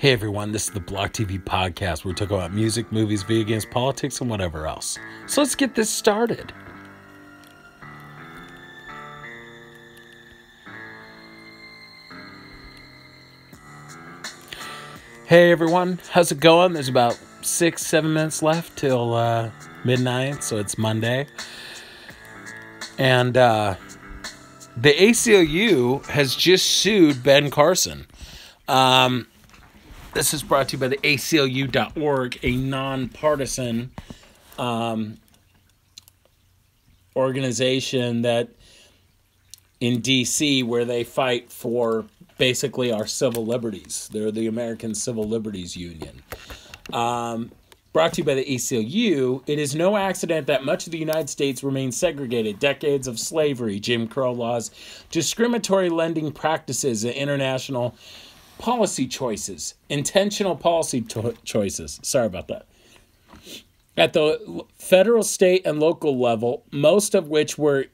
Hey everyone, this is the Block TV podcast where we talk about music, movies, video games, politics, and whatever else. So let's get this started. Hey everyone, how's it going? There's about six, seven minutes left till uh, midnight, so it's Monday. And uh, the ACLU has just sued Ben Carson. Um, this is brought to you by the ACLU.org, a nonpartisan um, organization that in DC where they fight for basically our civil liberties. They're the American Civil Liberties Union. Um, brought to you by the ACLU, it is no accident that much of the United States remains segregated. Decades of slavery, Jim Crow laws, discriminatory lending practices, and international policy choices, intentional policy choices. Sorry about that. At the federal, state, and local level, most of which were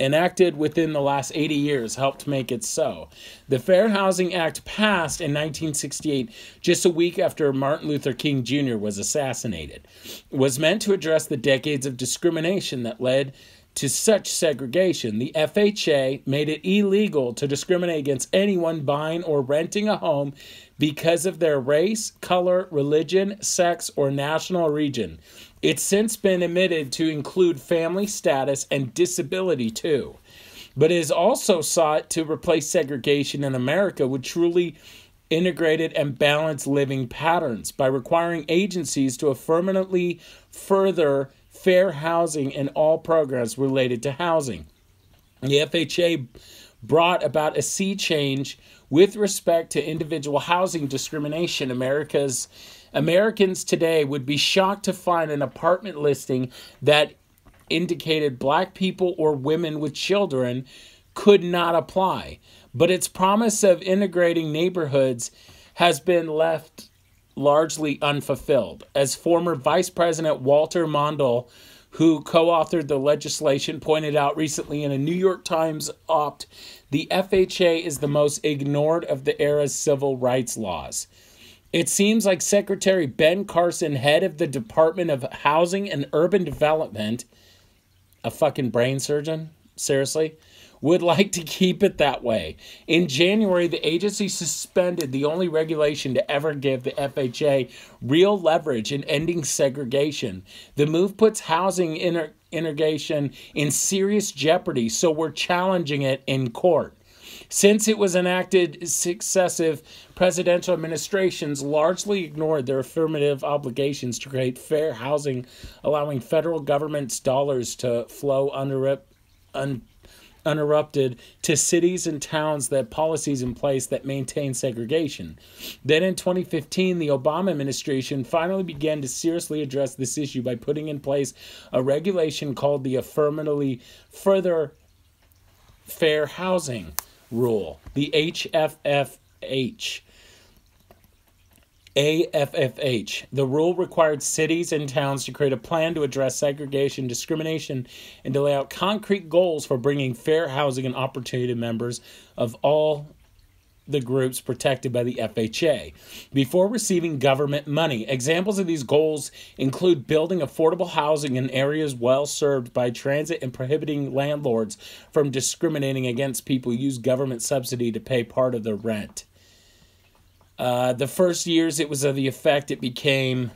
enacted within the last 80 years, helped make it so. The Fair Housing Act passed in 1968, just a week after Martin Luther King Jr. was assassinated, it was meant to address the decades of discrimination that led to such segregation, the FHA made it illegal to discriminate against anyone buying or renting a home because of their race, color, religion, sex, or national region. It's since been amended to include family status and disability too. But it has also sought to replace segregation in America with truly integrated and balanced living patterns by requiring agencies to affirmatively further fair housing and all programs related to housing. The FHA brought about a sea change with respect to individual housing discrimination. America's Americans today would be shocked to find an apartment listing that indicated black people or women with children could not apply. But its promise of integrating neighborhoods has been left largely unfulfilled. As former Vice President Walter Mondale, who co authored the legislation, pointed out recently in a New York Times opt, the FHA is the most ignored of the era's civil rights laws. It seems like Secretary Ben Carson, head of the Department of Housing and Urban Development, a fucking brain surgeon, seriously, would like to keep it that way. In January, the agency suspended the only regulation to ever give the FHA real leverage in ending segregation. The move puts housing inter- integration in serious jeopardy, so we're challenging it in court. Since it was enacted, successive presidential administrations largely ignored their affirmative obligations to create fair housing, allowing federal government's dollars to flow under, un, uninterrupted to cities and towns that policies in place that maintain segregation. Then in 2015, the Obama administration finally began to seriously address this issue by putting in place a regulation called the Affirmatively Further Fair Housing Rule, the HFFH. AFFH. The rule required cities and towns to create a plan to address segregation, discrimination, and to lay out concrete goals for bringing fair housing and opportunity to members of all the groups protected by the FHA before receiving government money. Examples of these goals include building affordable housing in areas well served by transit and prohibiting landlords from discriminating against people who use government subsidy to pay part of their rent. Uh, the first years it was of the effect, it became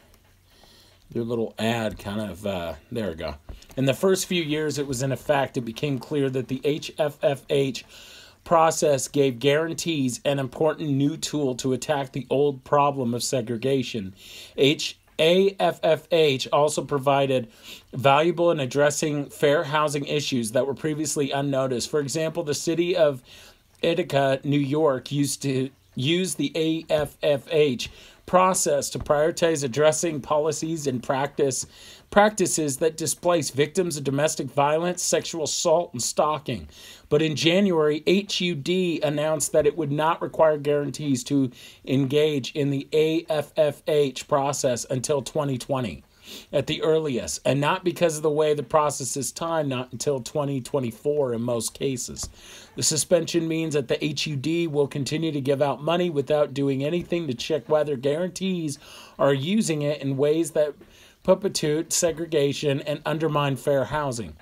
their little ad kind of, uh, there we go. In the first few years it was in effect, it became clear that the HFFH process gave guarantees an important new tool to attack the old problem of segregation. H AFFH also provided valuable in addressing fair housing issues that were previously unnoticed. For example, the city of Ithaca, New York, used to use the AFFH process to prioritize addressing policies and practice practices that displace victims of domestic violence, sexual assault, and stalking. But in January, HUD announced that it would not require guarantees to engage in the AFFH process until 2020. at the earliest, and not because of the way the process is timed, not until 2024 in most cases. The suspension means that the HUD will continue to give out money without doing anything to check whether guarantees are using it in ways that perpetuate segregation and undermine fair housing.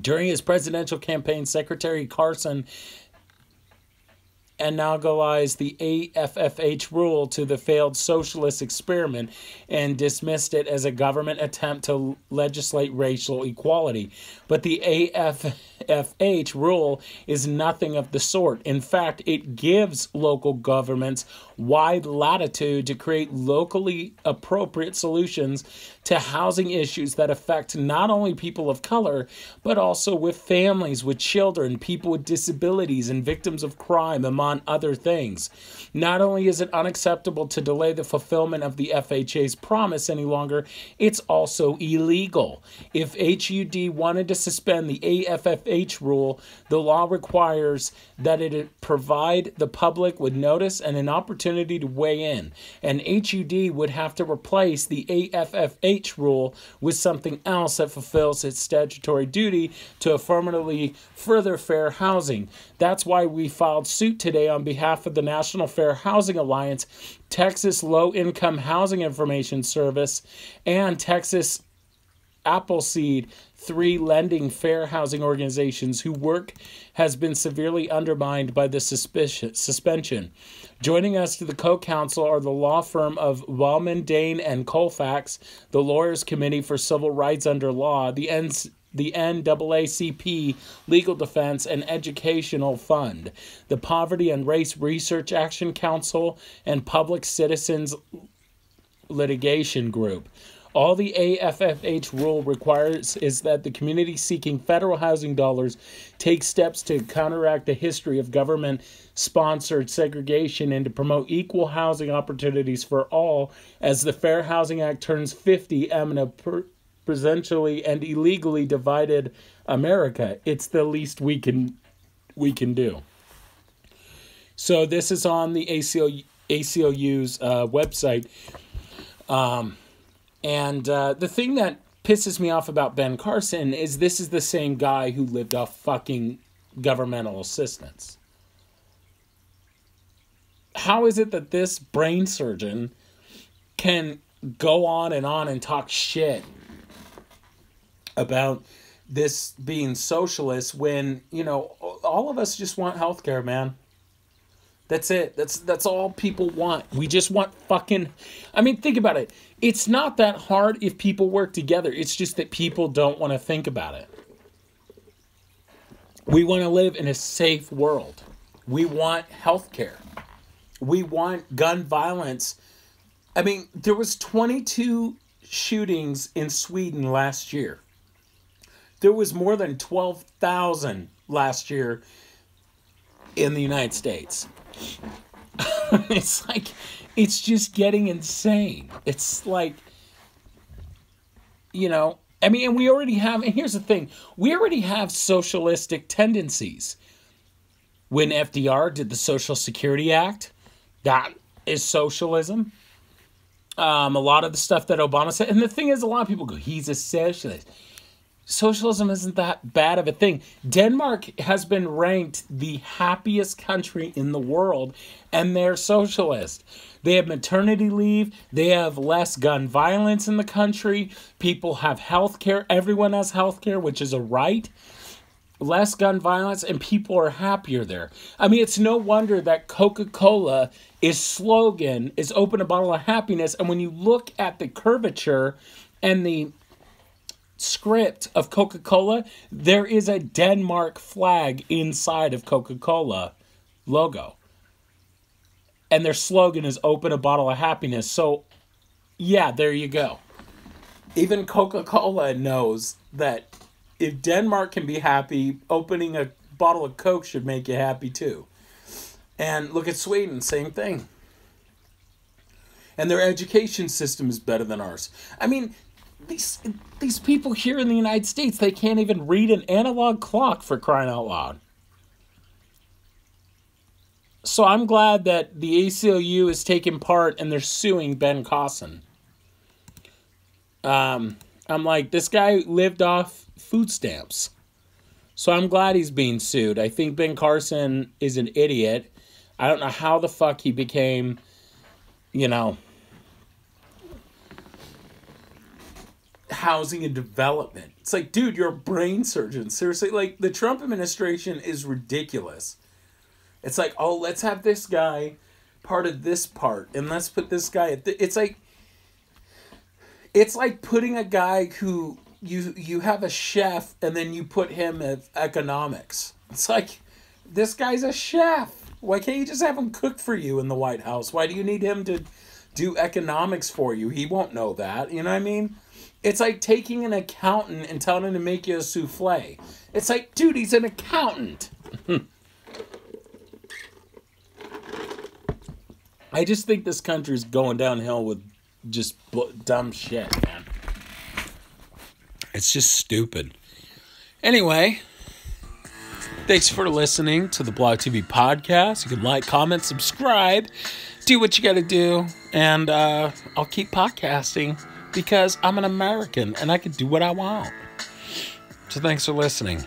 During his presidential campaign, Secretary Carson analogized the AFFH rule to the failed socialist experiment and dismissed it as a government attempt to legislate racial equality. But the AFFH rule is nothing of the sort. In fact, it gives local governments wide latitude to create locally appropriate solutions to housing issues that affect not only people of color, but also with families, with children, people with disabilities, and victims of crime, among other things. Not only is it unacceptable to delay the fulfillment of the FHA's promise any longer, it's also illegal. If HUD wanted to suspend the AFFH rule, the law requires that it provide the public with notice and an opportunity to weigh in. And HUD would have to replace the AFFH rule with something else that fulfills its statutory duty to affirmatively further fair housing. That's why we filed suit today on behalf of the National Fair Housing Alliance, Texas Low Income Housing Information Service, and Texas Appleseed three lending fair housing organizations whose work has been severely undermined by the suspension. Joining us to the co-counsel are the law firm of Relman, Dane, and Colfax, the Lawyers Committee for Civil Rights Under Law, the the NAACP Legal Defense and Educational Fund, the Poverty and Race Research Action Council, and Public Citizens Litigation Group. All the AFFH rule requires is that the community seeking federal housing dollars take steps to counteract the history of government sponsored segregation and to promote equal housing opportunities for all as the Fair Housing Act turns 50 and a presentially and illegally divided America. It's the least we can we can do. So this is on the ACLU, ACLU's uh, website. Um, and uh, the thing that pisses me off about Ben Carson is this is the same guy who lived off fucking governmental assistance. How is it that this brain surgeon can go on and on and talk shit about this being socialist when, you know, all of us just want healthcare, man. That's it. That's that's all people want. We just want fucking I mean, think about it. It's not that hard if people work together. It's just that people don't want to think about it. We want to live in a safe world. We want health care. We want gun violence. I mean, there was 22 shootings in Sweden last year. There was more than 12,000 last year in the United States. it's like it's just getting insane. It's like you know, I mean, and we already have and here's the thing, we already have socialistic tendencies. When FDR did the Social Security Act, that is socialism. Um, a lot of the stuff that Obama said, and the thing is, a lot of people go, "He's a socialist." Socialism isn't that bad of a thing. Denmark has been ranked the happiest country in the world, and they're socialist. They have maternity leave, they have less gun violence in the country, people have health care, everyone has health care, which is a right. Less gun violence, and people are happier there. I mean, it's no wonder that Coca Cola is slogan is open a bottle of happiness. And when you look at the curvature and the script of Coca Cola, there is a Denmark flag inside of Coca Cola logo. And their slogan is open a bottle of happiness. So, yeah, there you go. Even Coca Cola knows that if Denmark can be happy, opening a bottle of Coke should make you happy too. And look at Sweden, same thing. And their education system is better than ours. I mean, these these people here in the United States they can't even read an analog clock for crying out loud. So I'm glad that the ACLU is taking part and they're suing Ben Carson. Um, I'm like, this guy lived off food stamps. So I'm glad he's being sued. I think Ben Carson is an idiot. I don't know how the fuck he became, you know, housing and development. It's like, dude, you're a brain surgeon. Seriously, like the Trump administration is ridiculous. It's like, oh, let's have this guy part of this part, and let's put this guy it's like, it's like putting a guy who you you have a chef and then you put him at economics. It's like, this guy's a chef. Why can't you just have him cook for you in the White House? Why do you need him to do economics for you? He won't know that. You know what I mean? It's like taking an accountant and telling him to make you a souffle. It's like, dude, he's an accountant. I just think this country's going downhill with just dumb shit, man. It's just stupid. Anyway, thanks for listening to the Block TV podcast. You can like, comment, subscribe, do what you got to do, and uh, I'll keep podcasting because I'm an American and I can do what I want. So thanks for listening.